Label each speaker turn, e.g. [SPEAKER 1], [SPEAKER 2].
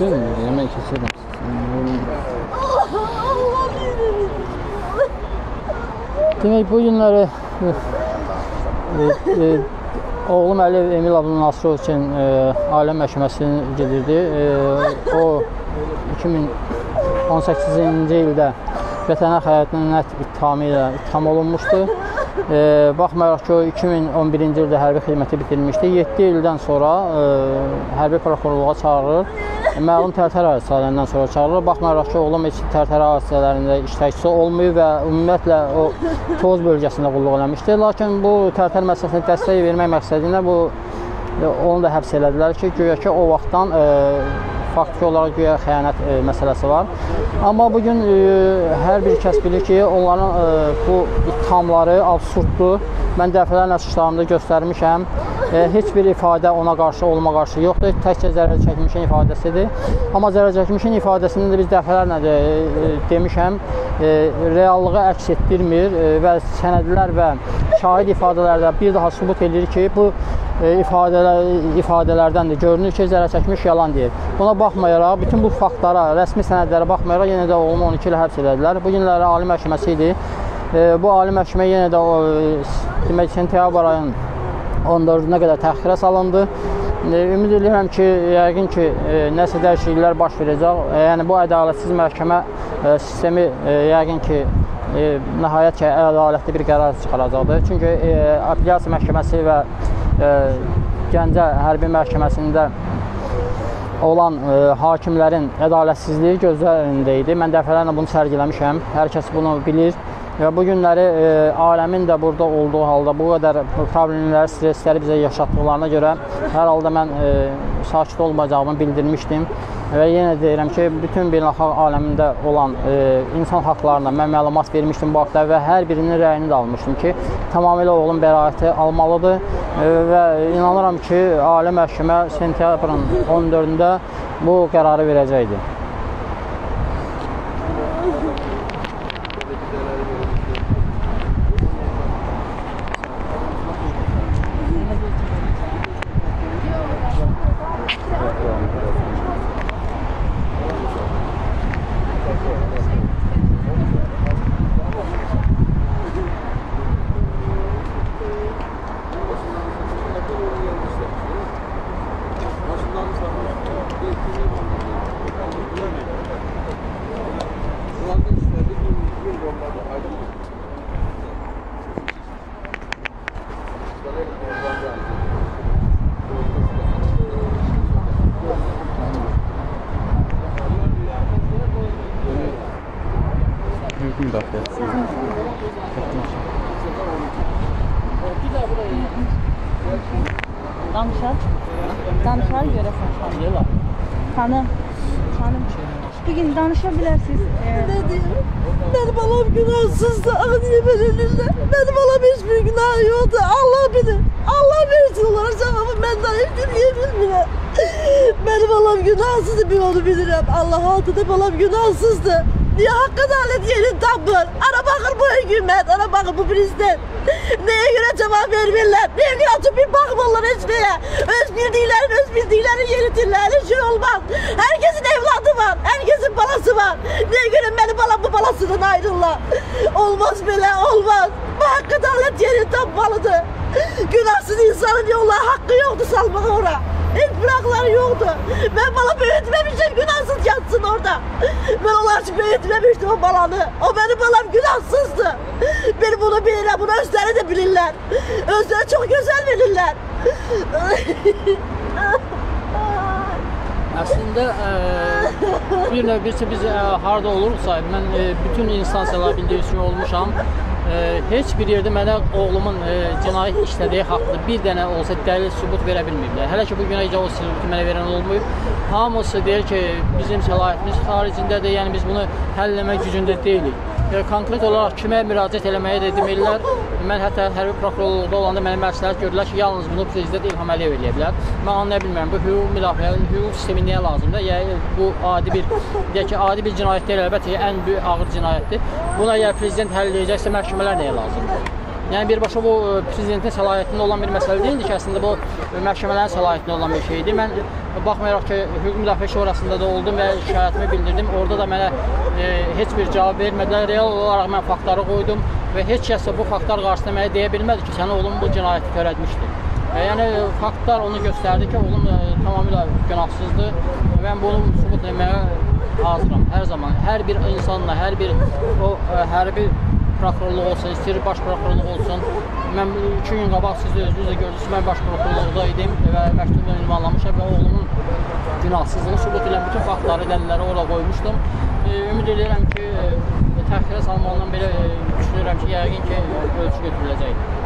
[SPEAKER 1] Bilmiyorum, yemek istedim. Demək bu günləri e, e, oğlum Əliyev Emil Abdülnasırov üçün e, ailə məhkəməsinə gedirdi. E, o 2018-ci ildə vətənə xəyanət ittihamı ilə ittiham olunmuşdu. E, baxmayaraq ki, o 2011-ci ildə hərbi xidməti bitirmişdi. 7 ildən sonra e, hərbi prokurorluğa çağırılır. Məlum tərtər hadisələrindən sonra çağırılır. Baxmayaraq ki, oğlum heç tərtər hadisələrində iştirakçısı olmayıb və ümumiyyətlə o Toz bölgəsində qulluq eləmişdi. Lakin bu tərtər məsələsinə dəstək vermək məqsədilə bu e, onu da həbs elədilər ki, güya ki o vaxtdan e, faktiki olaraq güya xəyanət e, məsələsi var. Amma bu gün e, hər bir kəs bilir ki, onların e, bu ittihamları absurddur. Mən dəfələrlə çıxışlarımda göstərmişəm. E, heç bir ifadə ona qarşı olma qarşı yoxdur. Təkcə zərər çəkmişin ifadəsidir. Amma zərər çəkmişin ifadəsində də biz dəfələrlə də e, demişəm, e, reallığı əks etdirmir e, və sənədlər və şahid ifadələrdə bir daha sübut edir ki, bu ifadələr ifadələrdən də görünür ki, zərər çəkmiş yalan deyir. Buna baxmayaraq bütün bu faktlara, rəsmi sənədlərə baxmayaraq yenə də oğlumu 12 il həbs elədilər. Bu günləri ali məhkəməsi idi. E, bu ali məhkəmə yenə də o, e, demək sentyabr ayının 14-nə qədər təxirə salındı. E, Ümid edirəm ki, yəqin ki, e, nəsə dəyişikliklər baş verəcək. E, Yəni bu ədalətsiz məhkəmə e, sistemi e, yəqin ki, e, nəhayət ki, ədalətli bir qərar çıxaracaqdır. Çünki e, apellyasiya məhkəməsi və e, Gəncə hərbi məhkəməsində olan e, hakimlərin ədalətsizliyi gözlər önündə idi. Mən dəfələrlə bunu sərgiləmişəm. Hər kəs bunu bilir. Və bu günləri e, aləmin də burada olduğu halda bu qədər problemləri, stressləri bizə yaşatdıqlarına görə hər halda mən e, sakit olmayacağımı bildirmişdim. Və yenə deyirəm ki, bütün beynəlxalq aləmində olan e, insan haqlarına mən məlumat vermişdim bu haqda və hər birinin rəyini də almışdım ki, tamamilə oğlum bəraəti almalıdır və inanıram ki, ali məhkəmə sentyabrın 14-də bu qərarı verəcəkdir.
[SPEAKER 2] Danışar. Danışar görəsən xanım. Xanım. Xanım. Bugün danışa bilərsiniz. Ee,
[SPEAKER 3] Ne diyeyim? Benim balam günahsızdı. Ah niye ben elimde? Benim balam hiçbir günahı yoktu. Allah bilir. Allah versin onlara cevabı benden hiç dinleyebilmiyor. Benim balam günahsızdı bir onu bilirim. Allah altında balam günahsızdı. Niye hak adalet yerin tapır? Ana bakır bu hükümet, ana bakır bu prezident. Neye göre cevap vermirler? Neye göre atıp bir bakmırlar hiç neye? Öz bildiklerin, öz bildiklerini yeritirler. Hiç şey olmaz. Herkesin evladı var. Herkesin balası var. Neye göre benim balam bu balasından ayrılırlar? Olmaz böyle, olmaz. Bu hak adalet yerin tapmalıdır. Günahsız insanın yolları hakkı yoktu salmak oraya. Hiçbir hakları yoktu. Ben bala büyütmemişim günahsız yatsın orada. Ben onlar için büyütmemiştim o balanı. O benim balam günahsızdı. Beni bunu bilirler, bunu özleri de bilirler. Özleri çok güzel bilirler.
[SPEAKER 1] Əslində ə, bir növ birisi biz ə, harda olursa, mən ə, bütün instansiyalara bildirişim olmuşam. Ə, heç bir yerdə mənə oğlumun ə, cinayət işlədiyi haqqında bir dənə olsa dəlil sübut verə bilməyiblər. Hələ ki bu günə icra o sübutu mənə verən olmayıb. Hamısı deyir ki, bizim səlahiyyətimiz xaricindədir, yəni biz bunu həll etmək gücündə deyilik. Konkret olaraq kimə müraciət eləməyə də demirlər. Mən hətta hərbi prokurorluqda olanda mənə məsləhət gördülər ki, yalnız bunu prezident İlham Əliyev eləyə bilər. Mən anlaya bilmirəm bu hüquq müdafiənin hüquq sistemi niyə lazımdır? Yəni bu adi bir deyək ki, adi bir cinayət deyil, əlbəttə ki, ən böyük ağır cinayətdir. Buna əgər prezident həll edəcəksə məhkəmələr nəyə lazımdır? Yəni birbaşa bu e, prezidentin səlahiyyətində olan bir məsələ deyildi ki, əslində bu e, məhkəmələrin səlahiyyətində olan bir şeydir. Mən e, baxmayaraq ki, hüquq müdafiə şurasında da oldum və şikayətimi bildirdim. Orada da mənə e, heç bir cavab vermədilər. Real olaraq mən faktları qoydum və heç kəs bu faktlar qarşısında mənə deyə bilmədi ki, sənin oğlun bu cinayəti törətmişdir. E, yəni faktlar onu göstərdi ki, oğlum e, tamamilə günahsızdır. Mən bunu sübut etməyə hazıram hər zaman. Hər bir insanla, hər bir o hərbi prokurorluq olsun, istəyir baş prokurorluq olsun. Mən 2 gün qabaq siz də özünüz də gördünüz, mən baş prokurorluqda idim və məktubla ünvanlamışam və oğlumun günahsızlığını sübut edən bütün faktları, dəlilləri ora qoymuşdum. E, ümid edirəm ki, e, təxirə salmandan belə e, düşünürəm ki, yəqin ki, ölçü götürüləcəkdir.